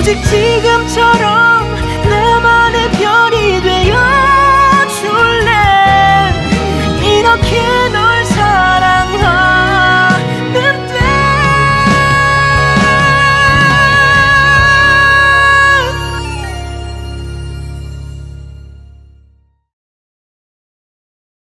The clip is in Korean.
오직 지금처럼